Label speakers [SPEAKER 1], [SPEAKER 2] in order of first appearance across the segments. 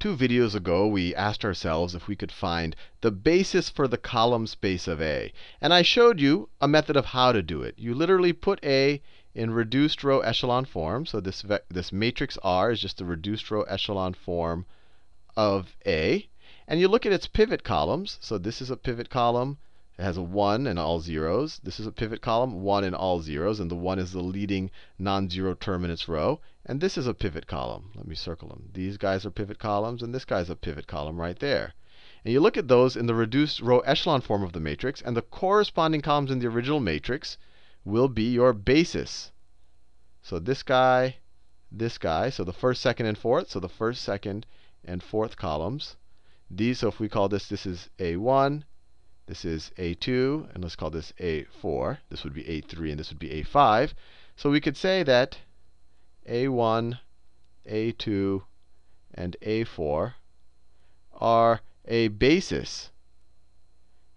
[SPEAKER 1] two videos ago, we asked ourselves if we could find the basis for the column space of A. And I showed you a method of how to do it. You literally put A in reduced row echelon form. So this, this matrix R is just the reduced row echelon form of A. And you look at its pivot columns. So this is a pivot column. It has a 1 and all zeros. This is a pivot column, 1 and all zeros. And the 1 is the leading non-zero term in its row. And this is a pivot column. Let me circle them. These guys are pivot columns, and this guy's a pivot column right there. And you look at those in the reduced row echelon form of the matrix, and the corresponding columns in the original matrix will be your basis. So this guy, this guy, so the first, second, and fourth, so the first, second, and fourth columns. These, so if we call this, this is A1, this is A2, and let's call this A4. This would be A3, and this would be A5. So we could say that A1, A2, and A4 are a basis,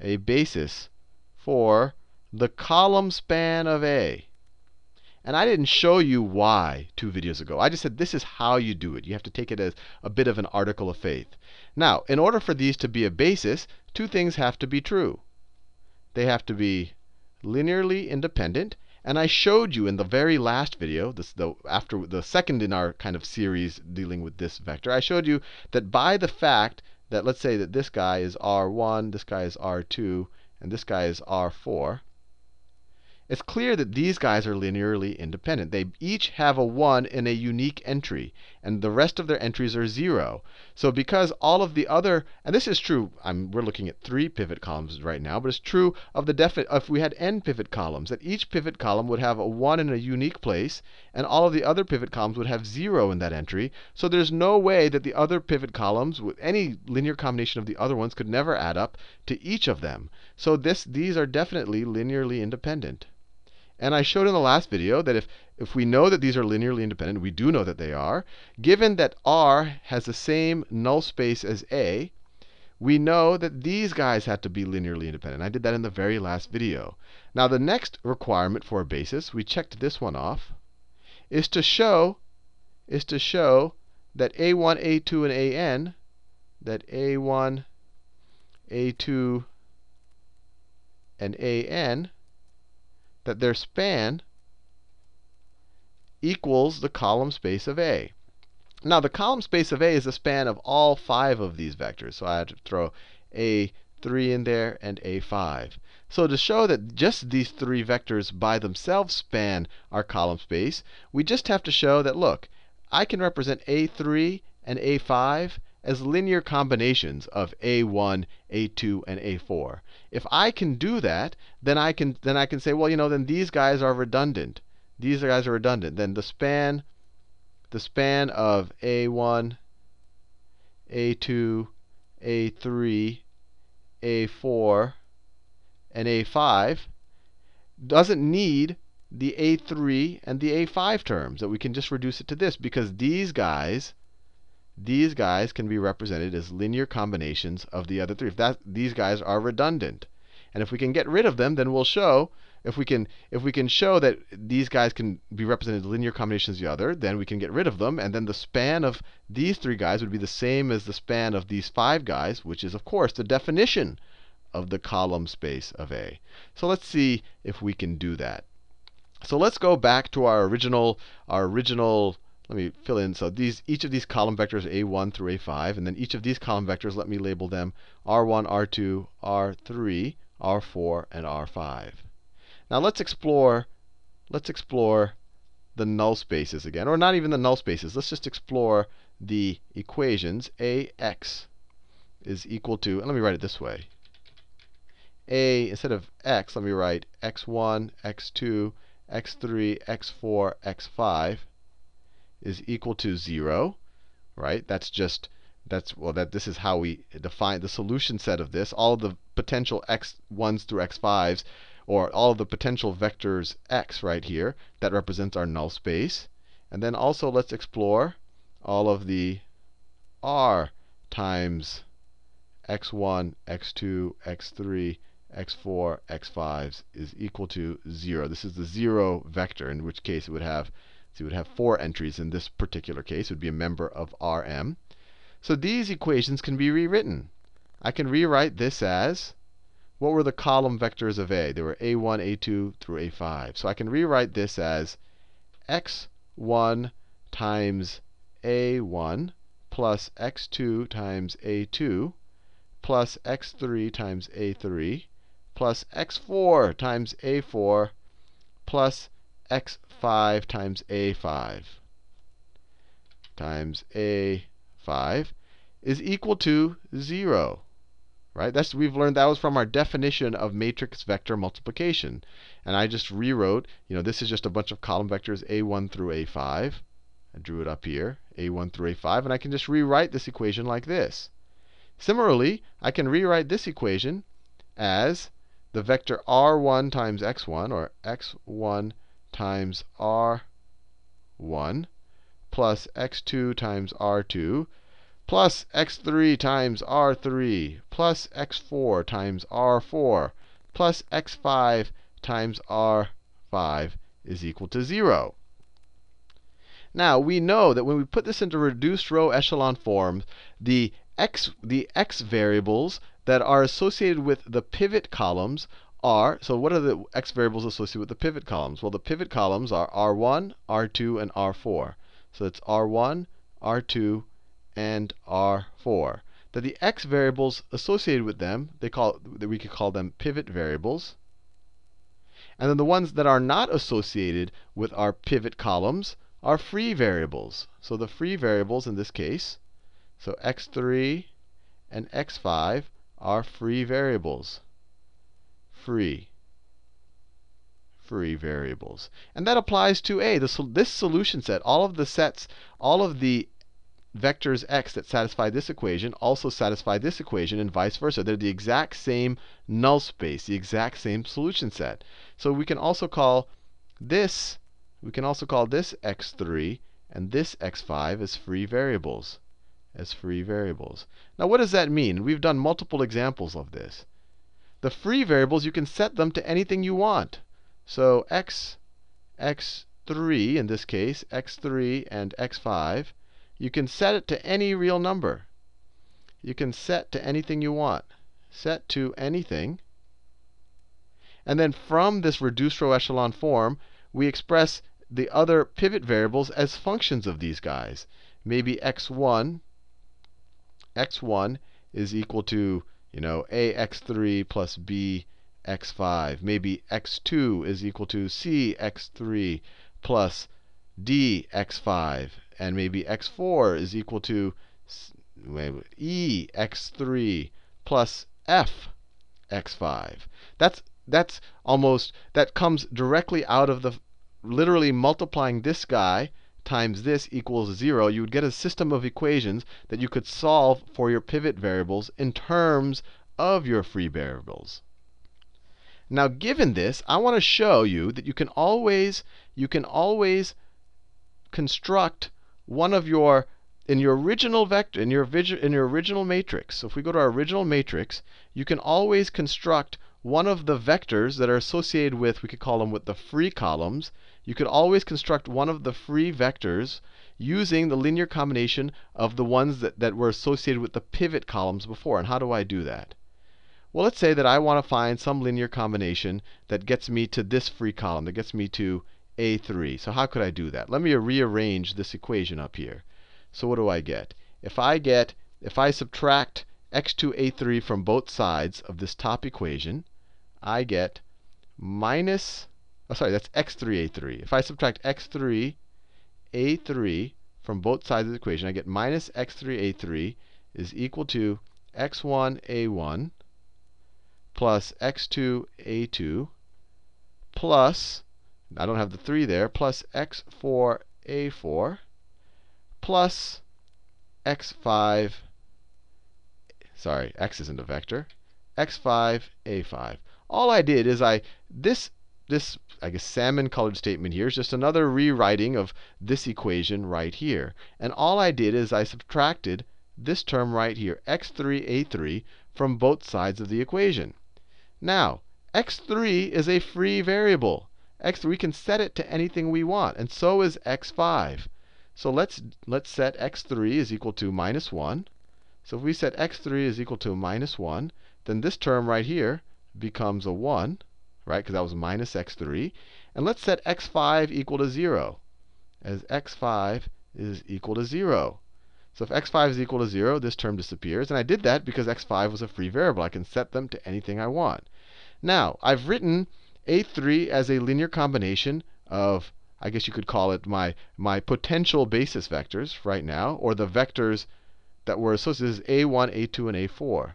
[SPEAKER 1] a basis for the column span of A. And I didn't show you why two videos ago. I just said this is how you do it. You have to take it as a bit of an article of faith. Now, in order for these to be a basis, two things have to be true. They have to be linearly independent. And I showed you in the very last video, this, the, after the second in our kind of series dealing with this vector, I showed you that by the fact that let's say that this guy is R1, this guy is R2, and this guy is R4, it's clear that these guys are linearly independent. They each have a 1 in a unique entry, and the rest of their entries are 0. So because all of the other, and this is true, I'm, we're looking at three pivot columns right now, but it's true of the definite, if we had n pivot columns, that each pivot column would have a 1 in a unique place, and all of the other pivot columns would have 0 in that entry. So there's no way that the other pivot columns, with any linear combination of the other ones, could never add up to each of them. So this, these are definitely linearly independent. And I showed in the last video that if, if we know that these are linearly independent, we do know that they are, given that R has the same null space as A, we know that these guys have to be linearly independent. I did that in the very last video. Now the next requirement for a basis, we checked this one off, is to show is to show that a1, a2, and an, that a1, a2, and an that their span equals the column space of A. Now, the column space of A is the span of all five of these vectors. So I have to throw A3 in there and A5. So to show that just these three vectors by themselves span our column space, we just have to show that, look, I can represent A3 and A5 as linear combinations of a1, a2, and a4. If I can do that, then I can then I can say, well, you know, then these guys are redundant. These guys are redundant. Then the span the span of a1, a2, a3, a4, and a5 doesn't need the a3 and the a5 terms. That we can just reduce it to this because these guys these guys can be represented as linear combinations of the other three. If that, these guys are redundant. And if we can get rid of them, then we'll show if we can if we can show that these guys can be represented as linear combinations of the other, then we can get rid of them, and then the span of these three guys would be the same as the span of these five guys, which is of course the definition of the column space of A. So let's see if we can do that. So let's go back to our original our original let me fill in. So these, each of these column vectors a1 through a5. And then each of these column vectors, let me label them r1, r2, r3, r4, and r5. Now let's explore, let's explore the null spaces again. Or not even the null spaces. Let's just explore the equations. ax is equal to, and let me write it this way. a, instead of x, let me write x1, x2, x3, x4, x5 is equal to 0, right? That's just that's well that this is how we define the solution set of this. All of the potential x1s through x5s or all of the potential vectors x right here that represents our null space. And then also let's explore all of the r times x1, x2, x3, x4, x5s is equal to 0. This is the 0 vector, in which case it would have so you would have four entries in this particular case. It would be a member of Rm. So these equations can be rewritten. I can rewrite this as what were the column vectors of A? They were A1, A2 through A5. So I can rewrite this as x1 times A1 plus x2 times A2 plus x3 times A3 plus x4 times A4 plus x5 times A5 times A5 is equal to 0. Right? That's we've learned that was from our definition of matrix vector multiplication. And I just rewrote, you know, this is just a bunch of column vectors a1 through a5. I drew it up here, a1 through a5, and I can just rewrite this equation like this. Similarly, I can rewrite this equation as the vector r1 times x1, or x1 times r1, plus x2 times r2 plus x3 times r3 plus x4 times r4 plus x5 times r5 is equal to 0. Now, we know that when we put this into reduced row echelon form, the x, the x variables that are associated with the pivot columns so what are the x variables associated with the pivot columns? Well, the pivot columns are r1, r2, and r4. So it's r1, r2, and R4. That the x variables associated with them, they call that we could call them pivot variables. And then the ones that are not associated with our pivot columns are free variables. So the free variables in this case, so x3 and x5 are free variables. Free. Free variables. And that applies to A. This, this solution set, all of the sets, all of the vectors x that satisfy this equation also satisfy this equation and vice versa. They're the exact same null space, the exact same solution set. So we can also call this, we can also call this x3 and this x5 as free variables. As free variables. Now what does that mean? We've done multiple examples of this. The free variables, you can set them to anything you want. So x, x3 in this case, x3 and x5 you can set it to any real number. You can set to anything you want. Set to anything. And then from this reduced row echelon form, we express the other pivot variables as functions of these guys. Maybe x1, x1 is equal to, you know, ax3 plus bx5. Maybe x2 is equal to cx3 plus dx5 and maybe x4 is equal to e x3 plus f x5. That's that's almost that comes directly out of the literally multiplying this guy times this equals 0, you would get a system of equations that you could solve for your pivot variables in terms of your free variables. Now, given this, I want to show you that you can always you can always construct one of your in your original vector in your in your original matrix. So if we go to our original matrix, you can always construct one of the vectors that are associated with we could call them with the free columns. You could always construct one of the free vectors using the linear combination of the ones that, that were associated with the pivot columns before. And how do I do that? Well, let's say that I want to find some linear combination that gets me to this free column, that gets me to a3. So how could I do that? Let me rearrange this equation up here. So what do I get? If I get, if I subtract x2, a3 from both sides of this top equation, I get minus, oh sorry, that's x3, a3. If I subtract x3, a3 from both sides of the equation, I get minus x3, a3 is equal to x1, a1 plus x2, a2 plus I don't have the 3 there, plus x4a4 plus x5, sorry, x isn't a vector, x5a5. All I did is I, this, this I guess salmon colored statement here is just another rewriting of this equation right here. And all I did is I subtracted this term right here, x3a3, from both sides of the equation. Now, x3 is a free variable x, we can set it to anything we want. And so is x5. So let's, let's set x3 is equal to minus 1. So if we set x3 is equal to minus 1, then this term right here becomes a 1, right? Because that was minus x3. And let's set x5 equal to 0, as x5 is equal to 0. So if x5 is equal to 0, this term disappears. And I did that because x5 was a free variable. I can set them to anything I want. Now, I've written a3 as a linear combination of, I guess you could call it my, my potential basis vectors right now, or the vectors that were associated as a1, a2, and a4.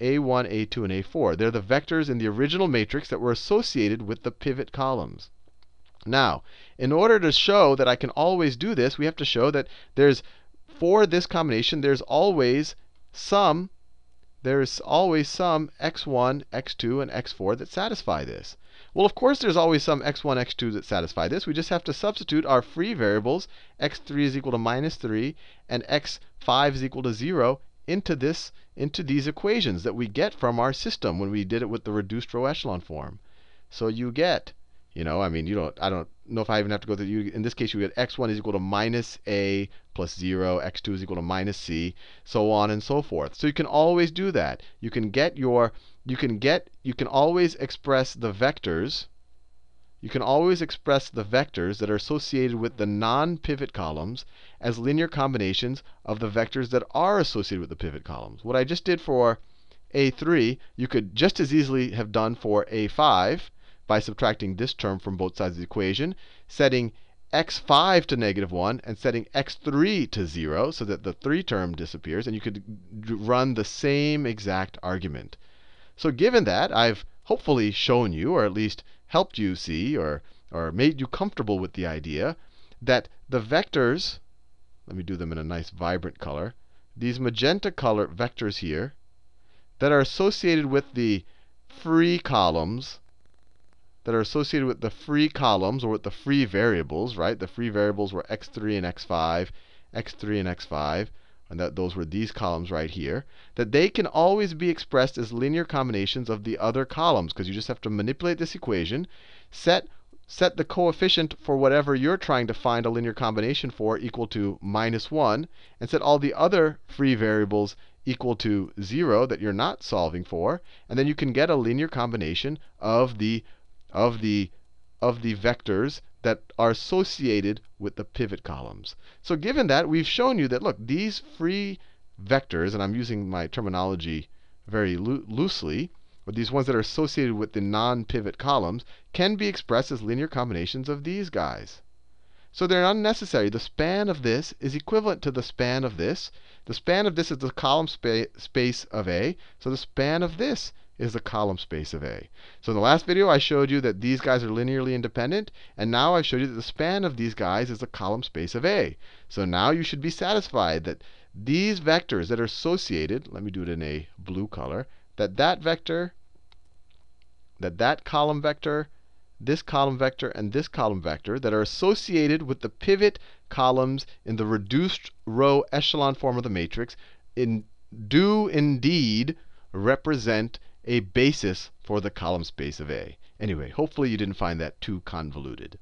[SPEAKER 1] A1, a2, and a4. They're the vectors in the original matrix that were associated with the pivot columns. Now, in order to show that I can always do this, we have to show that there's, for this combination, there's always some, there's always some x1, x2, and x4 that satisfy this. Well, of course, there's always some x1, x2 that satisfy this. We just have to substitute our free variables, x3 is equal to minus 3 and x5 is equal to 0, into this into these equations that we get from our system when we did it with the reduced row echelon form. So you get you know, I mean, you don't, I don't know if I even have to go through, you, in this case, you get x1 is equal to minus a plus 0, x2 is equal to minus c, so on and so forth. So you can always do that. You can get your, you can get, you can always express the vectors, you can always express the vectors that are associated with the non-pivot columns as linear combinations of the vectors that are associated with the pivot columns. What I just did for a3, you could just as easily have done for a5 by subtracting this term from both sides of the equation, setting x5 to negative 1 and setting x3 to 0 so that the 3 term disappears. And you could run the same exact argument. So given that, I've hopefully shown you, or at least helped you see, or, or made you comfortable with the idea that the vectors, let me do them in a nice vibrant color, these magenta color vectors here that are associated with the free columns that are associated with the free columns or with the free variables, right? The free variables were x3 and x5, x3 and x5, and that those were these columns right here, that they can always be expressed as linear combinations of the other columns, because you just have to manipulate this equation, set set the coefficient for whatever you're trying to find a linear combination for equal to minus 1, and set all the other free variables equal to 0 that you're not solving for, and then you can get a linear combination of the of the of the vectors that are associated with the pivot columns. So given that, we've shown you that, look, these free vectors, and I'm using my terminology very loo loosely, but these ones that are associated with the non-pivot columns, can be expressed as linear combinations of these guys. So they're unnecessary. The span of this is equivalent to the span of this. The span of this is the column spa space of A. So the span of this is the column space of A. So in the last video, I showed you that these guys are linearly independent. And now I've showed you that the span of these guys is the column space of A. So now you should be satisfied that these vectors that are associated, let me do it in a blue color, that that vector, that that column vector, this column vector, and this column vector that are associated with the pivot columns in the reduced row echelon form of the matrix in, do indeed represent a basis for the column space of A. Anyway, hopefully you didn't find that too convoluted.